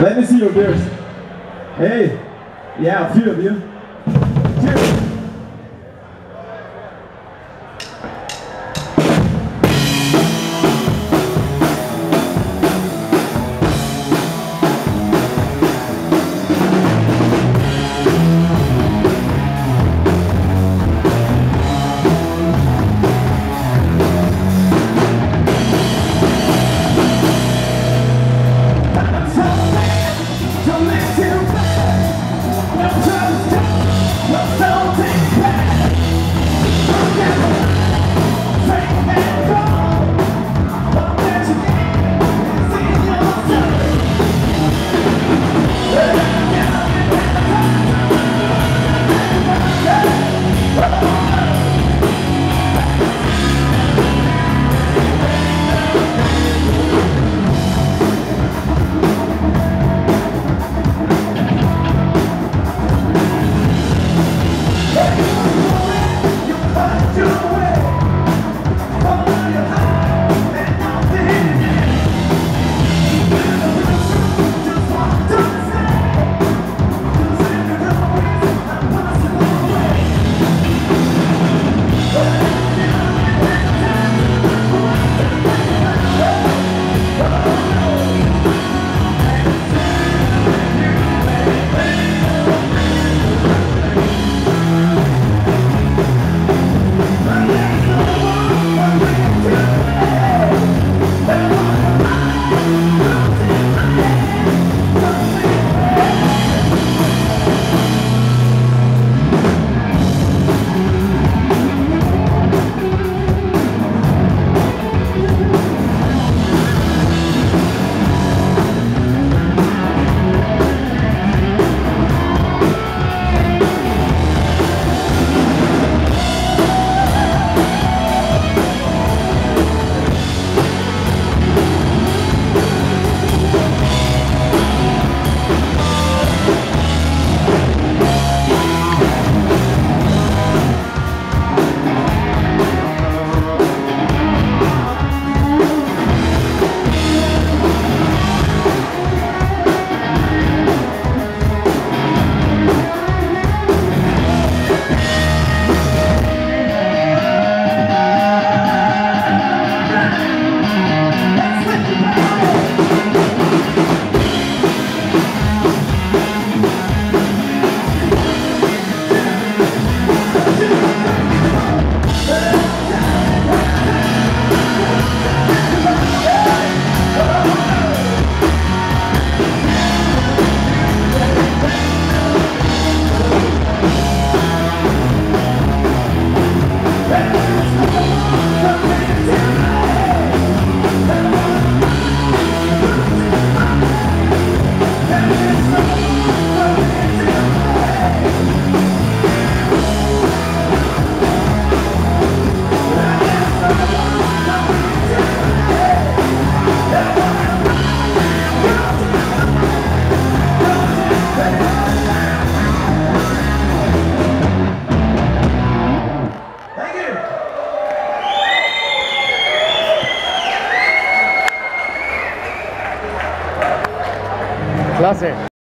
Let me see your beers. Hey, yeah, a few of you. Prazer.